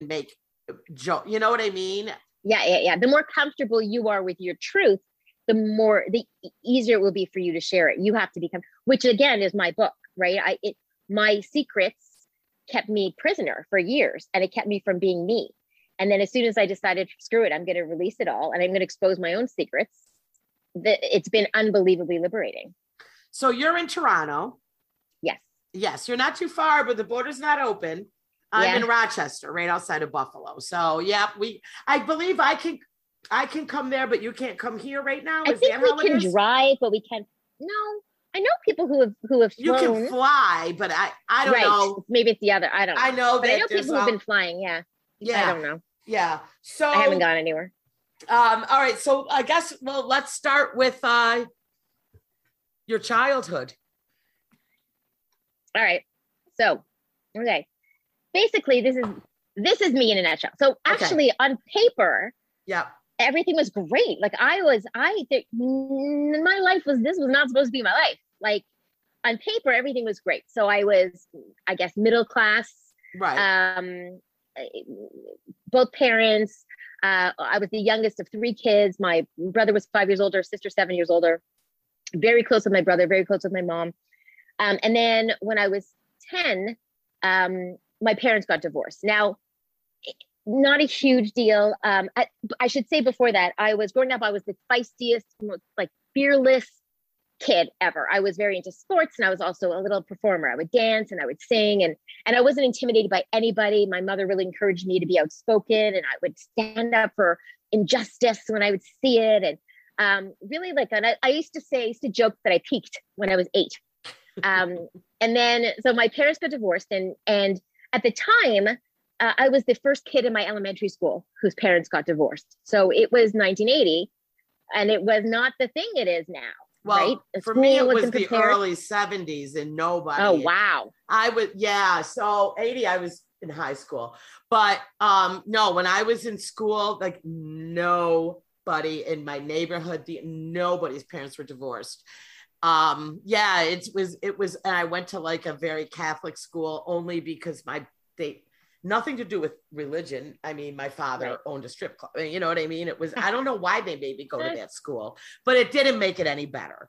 make joke. You know what I mean? Yeah, yeah, yeah. The more comfortable you are with your truth, the more the easier it will be for you to share it. You have to become, which again is my book, right? I it my secrets kept me prisoner for years, and it kept me from being me. And then as soon as I decided, screw it, I'm going to release it all, and I'm going to expose my own secrets. That it's been unbelievably liberating. So you're in Toronto. Yes. Yes, you're not too far, but the border's not open. I'm Yeah. in Rochester, right outside of Buffalo. So yeah, we I believe I can I can come there, but you can't come here right now. I Is think we can is? drive, but we can't. No, I know people who have who have flown. You can fly, but I I don't right. know. Maybe it's the other. I don't. Know. I know but I know people who've been flying. Yeah. Yeah. I don't know. yeah. So I haven't gone anywhere. um all right, so I guess well let's start with uh your childhood. All right. So, okay. Basically, this is this is me in a nutshell. So actually, on paper, Yeah. everything was great. Like I was, I th- my life was this was not supposed to be my life. Like on paper, everything was great. So I was, I guess, middle class. Right. Um, both parents. Uh, I was the youngest of three kids. My brother was five years older, sister seven years older. Very close with my brother, very close with my mom. Um, and then when I was 10, um, my parents got divorced. Now, not a huge deal. Um, I, I should say before that, I was growing up, I was the feistiest, most like fearless kid ever. I was very into sports and I was also a little performer. I would dance and I would sing and and I wasn't intimidated by anybody. My mother really encouraged me to be outspoken and I would stand up for injustice when I would see it. And um, really like, and I, I used to say, I used to joke that I peaked when I was eight. Um, and then, so my parents got divorced and, and at the time, uh, I was the first kid in my elementary school whose parents got divorced. So it was 1980 and it was not the thing it is now. well, right? For me, it was the prepared. early 70s and nobody. Oh, wow. I was yeah. So 80, I was in high school. But um, no, when I was in school, like nobody in my neighborhood, the nobody's parents were divorced. Um, yeah, it was, it was, and I went to like a very Catholic school only because my they nothing to do with religion. I mean, my father Right. owned a strip club. You know what I mean? It was, I don't know why they made me go to that school, but it didn't make it any better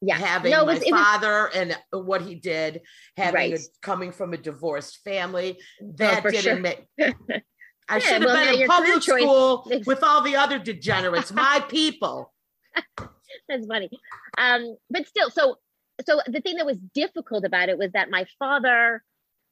Yeah. having no, it my was, it was father and what he did, having Right. a, coming from a divorced family, that for didn't sure. make. I Yeah, should have well, been in public school with all the other degenerates, my people. that's funny. Um, but still, so so the thing that was difficult about it was that my father,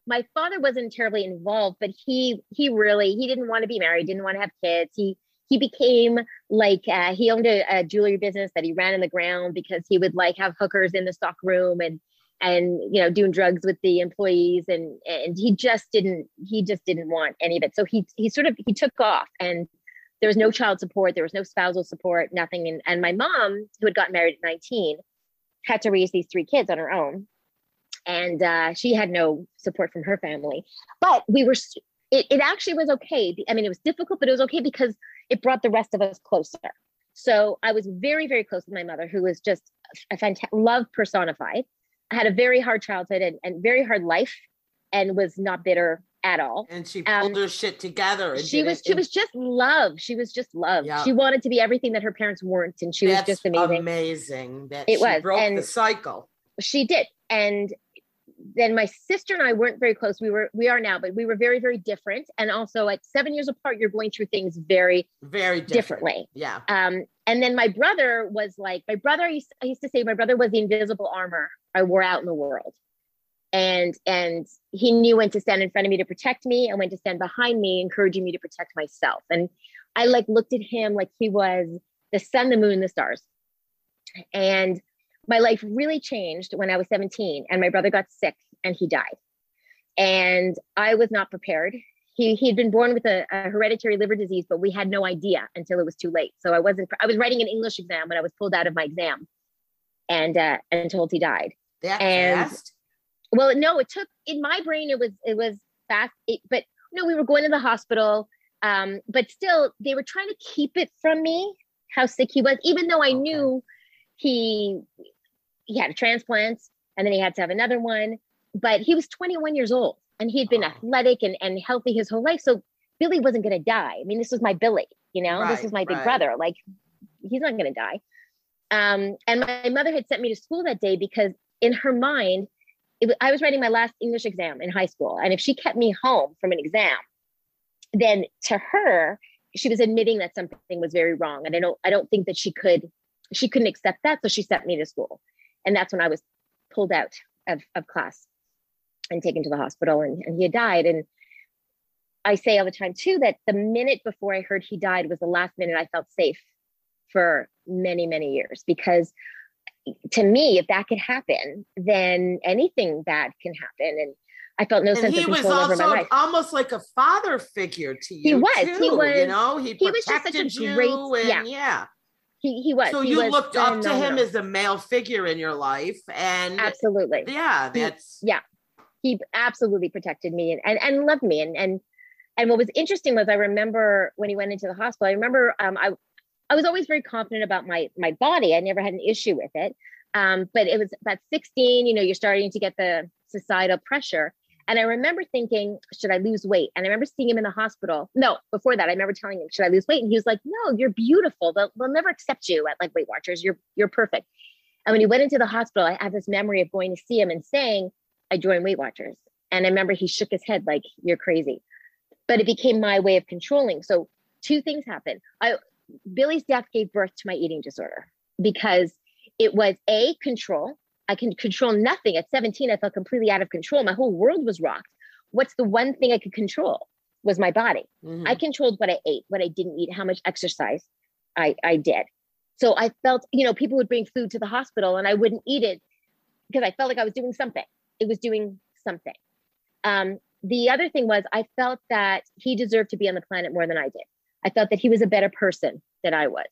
my father wasn't terribly involved, but he he really he didn't want to be married, didn't want to have kids. He he became like uh, he owned a, a jewelry business that he ran in the ground because he would like have hookers in the stock room and and you know doing drugs with the employees and and he just didn't he just didn't want any of it so he he sort of he took off and there was no child support there was no spousal support nothing. And, and my mom who had gotten married at 19 had to raise these three kids on her own. And uh, she had no support from her family. But we were, it, it actually was okay. I mean it was difficult but it was okay because it brought the rest of us closer. So i was very very close with my mother who was just a fantastic love personified. I had a very hard childhood and, and very hard life and was not bitter at all. And she Um, pulled her shit together. She was she was just love. She was just love. She wanted to be everything that her parents weren't and she was just amazing. amazing that It she was, broke and- the cycle. she did. And then my sister and i weren't very close. We were we are now but we were very very different. And also at seven years apart you're going through things very Very different. differently. Yeah. um and then my brother was like my brother I used, I used to say my brother was the invisible armor i wore out in the world and and he knew when to stand in front of me to protect me and when to stand behind me encouraging me to protect myself. And i like looked at him like he was the sun the moon the stars. And my life really changed when i was 17 and my brother got sick and he died. And i was not prepared. He he had been born with a, a hereditary liver disease but we had no idea until it was too late. So i wasn't i was writing an english exam when i was pulled out of my exam and uh and told he died. That And- fast. Well no it took in my brain it was it was fast it, but no we were going to the hospital um but still they were trying to keep it from me how sick he was even though i Okay. knew he he had a transplant and then he had to have another one but he was 21 years old and he had been Oh. athletic and, and healthy his whole life so Billy wasn't going to die. I mean, this was my Billy, you know, right, this was my big right. brother. Like, he's not going to die. Um, and my mother had sent me to school that day because in her mind, it, I was writing my last English exam in high school. And if she kept me home from an exam, then to her, she was admitting that something was very wrong. And I don't, I don't think that she could, she couldn't accept that. So she sent me to school. And that's when I was pulled out of, of class and taken to the hospital and, and he had died. And I say all the time too that the minute before I heard he died was the last minute I felt safe for many, many years because to me, if that could happen, then anything bad can happen. And I felt no and sense he of control over was also almost like a father figure to you. He was. Too, he was. You know, he, he was just such a great. And, yeah. yeah. He, he was. So he you was looked up to him as a male figure in your life, and absolutely, yeah, that's he, yeah. He absolutely protected me and, and and loved me, and and and what was interesting was I remember when he went into the hospital. I remember um, I I was always very confident about my my body. I never had an issue with it. Um, but it was about 16, you know, you're starting to get the societal pressure. And I remember thinking, should I lose weight? And I remember seeing him in the hospital. No, before that, I remember telling him, should I lose weight? And he was like, no, you're beautiful. They'll, they'll never accept you at like Weight Watchers. You're you're perfect. And when he went into the hospital, I have this memory of going to see him and saying, I joined Weight Watchers. And I remember he shook his head like, you're crazy. But it became my way of controlling. So two things happened. I Billy's death gave birth to my eating disorder because it was a control. I can control nothing. At 17, I felt completely out of control. My whole world was rocked. What's the one thing I could control? Was my body. Mm-hmm. I controlled what I ate, what I didn't eat, how much exercise I, I did. So I felt, you know, people would bring food to the hospital and I wouldn't eat it because I felt like I was doing something. It was doing something. Um, the other thing was I felt that he deserved to be on the planet more than I did. I felt that he was a better person than I was.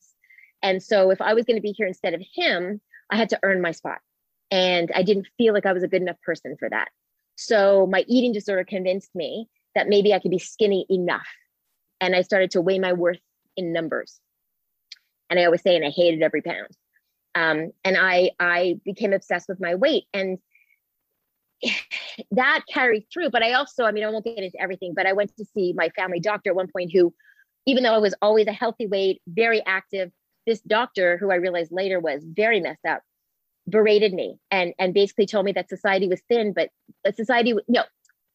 And so if I was going to be here instead of him, I had to earn my spot. And I didn't feel like I was a good enough person for that. So my eating disorder convinced me that maybe I could be skinny enough. And I started to weigh my worth in numbers. And I always say, and I hated every pound. Um, and I I became obsessed with my weight. And that carried through. But I also, I mean, I won't get into everything, but I went to see my family doctor at one point who, even though I was always a healthy weight, very active, this doctor who I realized later was very messed up berated me and and basically told me that society was thin but that society no.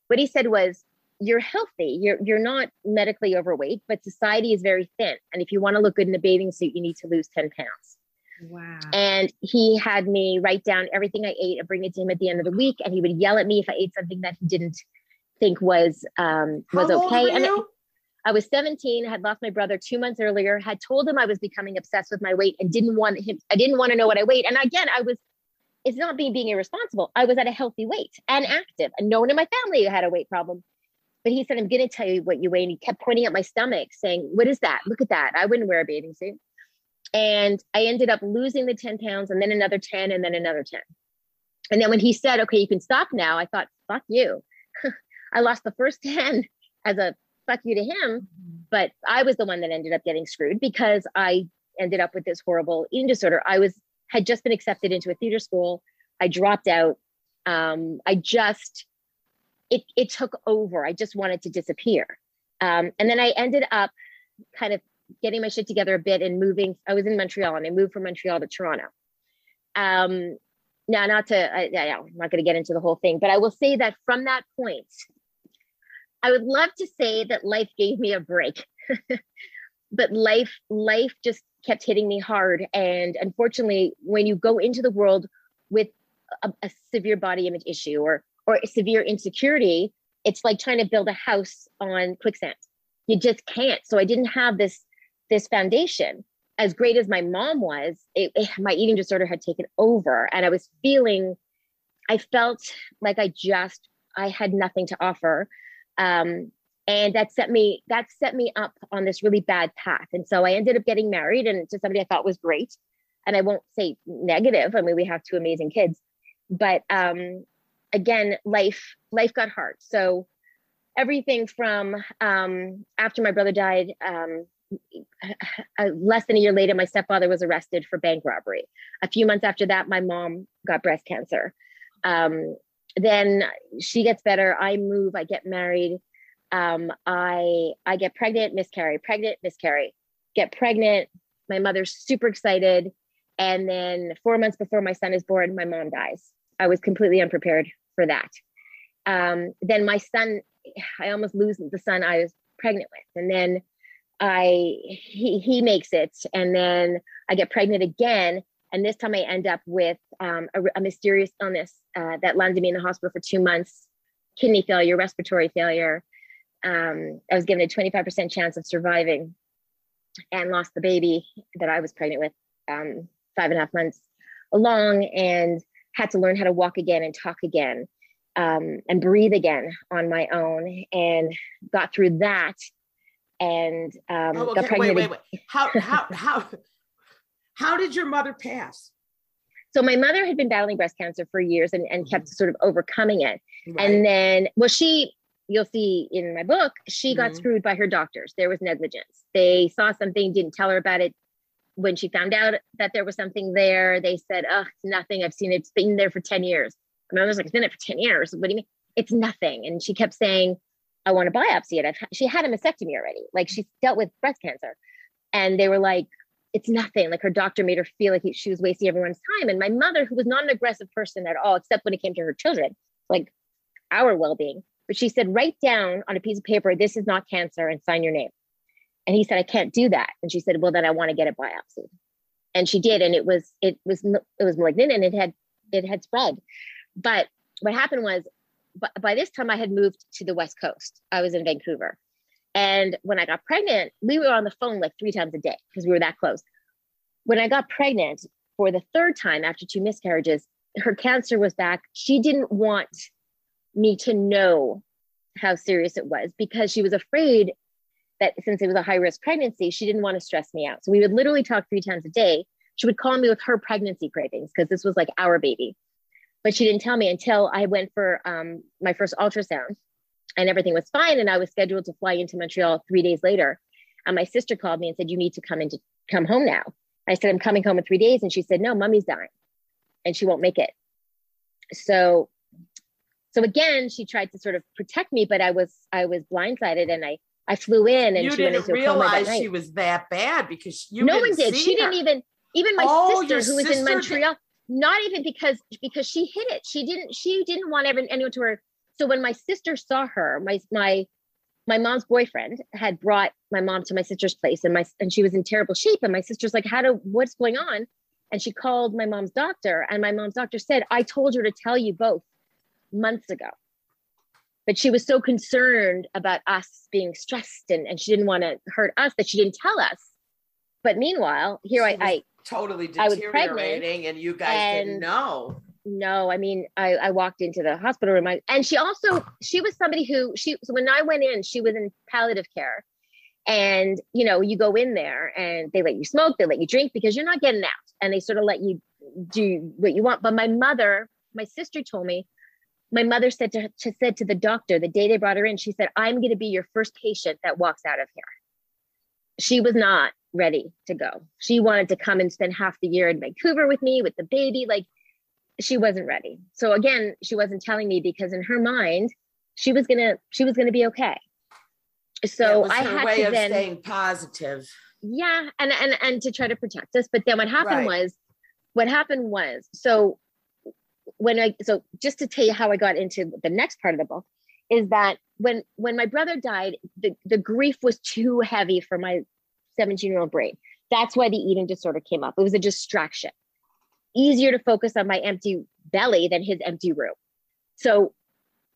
What he said was you're healthy. You're you're not medically overweight but society is very thin. And if you want to look good in a bathing suit you need to lose 10 pounds. Wow. And he had me write down everything i ate and bring it to him at the end of the week and he would yell at me if i ate something that he didn't think was um was How okay. and I was 17, had lost my brother two months earlier, had told him I was becoming obsessed with my weight and didn't want him, I didn't want to know what I weighed. And again, I was, it's not being being irresponsible. I was at a healthy weight and active, and no one in my family had a weight problem. But he said, I'm going to tell you what you weigh. And he kept pointing at my stomach, saying, What is that? Look at that. I wouldn't wear a bathing suit. And I ended up losing the 10 pounds and then another 10 and then another 10. And then when he said, Okay, you can stop now, I thought, Fuck you. I lost the first 10 as a fuck you to him. Mm-hmm. But I was the one that ended up getting screwed because I ended up with this horrible eating disorder. I was had just been accepted into a theater school. I dropped out. Um, I just it it took over. I just wanted to disappear. Um, and then I ended up kind of getting my shit together a bit and moving. I was in Montreal and I moved from Montreal to Toronto. Um, now, not to, I, I, I'm not going to get into the whole thing, but I will say that from that point, I would love to say that life gave me a break. but life life just kept hitting me hard. And unfortunately when you go into the world with a, a severe body image issue or or severe insecurity it's like trying to build a house on quicksand. You just can't. So i didn't have this this foundation. As great as my mom was it, it, my eating disorder had taken over and i was feeling i felt like i just i had nothing to offer um, and that set me that set me up on this really bad path. And so I ended up getting married and to somebody I thought was great. And I won't say negative. I mean, we have two amazing kids, but um, again, life life got hard. So everything from um, after my brother died, um, uh, less than a year later, my stepfather was arrested for bank robbery. A few months after that, my mom got breast cancer. Um, then she gets better. I move, I get married. um, I I get pregnant, miscarry, pregnant, miscarry, get pregnant. My mother's super excited, and then four months before my son is born, my mom dies. I was completely unprepared for that. Um, then my son, I almost lose the son I was pregnant with, and then I he he makes it, and then I get pregnant again, and this time I end up with um, a, a, mysterious illness uh, that landed me in the hospital for two months kidney failure, respiratory failure. Um, I was given a 25% chance of surviving and lost the baby that I was pregnant with um, five and a half months along and had to learn how to walk again and talk again um, and breathe again on my own and got through that and um, oh, okay. got pregnant. Wait, wait, wait. How, how, how, how did your mother pass? So my mother had been battling breast cancer for years and, and kept mm-hmm. sort of overcoming it. Right. And then, well, she, you'll see in my book, she got mm-hmm. screwed by her doctors. There was negligence. They saw something, didn't tell her about it. When she found out that there was something there, they said, oh, it's nothing. I've seen it. It's been there for 10 years. My mother's like, it's been there for 10 years. What do you mean? It's nothing. And she kept saying, I want to biopsy it. I've, she had a mastectomy already. Like she dealt with breast cancer. And they were like, it's nothing. Like her doctor made her feel like she was wasting everyone's time. And my mother, who was not an aggressive person at all, except when it came to her children, like our well being, but she said, write down on a piece of paper, this is not cancer and sign your name. And he said, I can't do that. And she said, well, then I want to get a biopsy. And she did. And it was, it was, it was malignant and it had, it had spread. But what happened was, by this time I had moved to the West Coast. I was in Vancouver. And when I got pregnant, we were on the phone like three times a day because we were that close. When I got pregnant for the third time after two miscarriages, her cancer was back. She didn't want me to know how serious it was because she was afraid that since it was a high risk pregnancy, she didn't want to stress me out. So we would literally talk three times a day. She would call me with her pregnancy cravings because this was like our baby. But she didn't tell me until I went for um, my first ultrasound and everything was fine. And I was scheduled to fly into Montreal three days later. And my sister called me and said, You need to come into come home now. I said, I'm coming home in three days. And she said, No, mommy's dying and she won't make it. So so again, she tried to sort of protect me, but I was I was blindsided and I I flew in and you she didn't realize she was that bad because you no one did. She her. didn't even even my oh, sister who was in Montreal. Did. Not even because because she hid it. She didn't she didn't want anyone to her so when my sister saw her, my my my mom's boyfriend had brought my mom to my sister's place and my and she was in terrible shape and my sister's like how do what's going on? And she called my mom's doctor and my mom's doctor said i told her to tell you both months ago. But she was so concerned about us being stressed and, and she didn't want to hurt us that she didn't tell us. But meanwhile here I, I totally deteriorating and you guys and, didn't know no i mean I, I walked into the hospital room I, and she also she was somebody who she so when i went in she was in palliative care. And you know you go in there and they let you smoke they let you drink because you're not getting out and they sort of let you do what you want. But my mother my sister told me my mother said to, said to the doctor the day they brought her in she said i'm going to be your first patient that walks out of here. She was not ready to go. She wanted to come and spend half the year in vancouver with me with the baby like she wasn't ready. So again, she wasn't telling me because in her mind, she was gonna she was gonna be okay. So I had way to of then staying positive. Yeah, and and and to try to protect us. But then what happened right. was, what happened was so when I so just to tell you how I got into the next part of the book is that when when my brother died, the the grief was too heavy for my 17 year old brain. That's why the eating disorder came up. It was a distraction easier to focus on my empty belly than his empty room. So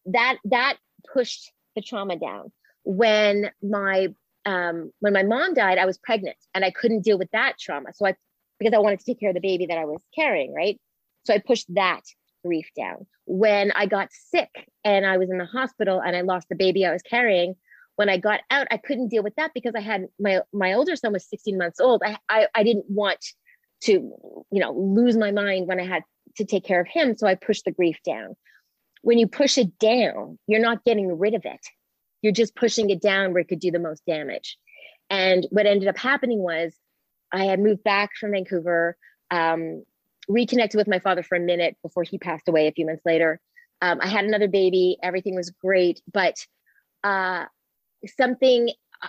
that that pushed the trauma down. When my um, when my mom died, I was pregnant and I couldn't deal with that trauma. So I because I wanted to take care of the baby that I was carrying, right? So I pushed that grief down. When I got sick and I was in the hospital and I lost the baby I was carrying, when I got out, I couldn't deal with that because I had my my older son was 16 months old. I I, I didn't want to you know lose my mind when i had to take care of him so i pushed the grief down. When you push it down you're not getting rid of it. You're just pushing it down where it could do the most damage. And what ended up happening was i had moved back from vancouver um, reconnected with my father for a minute before he passed away a few months later. Um, i had another baby. Everything was great. But uh, something uh,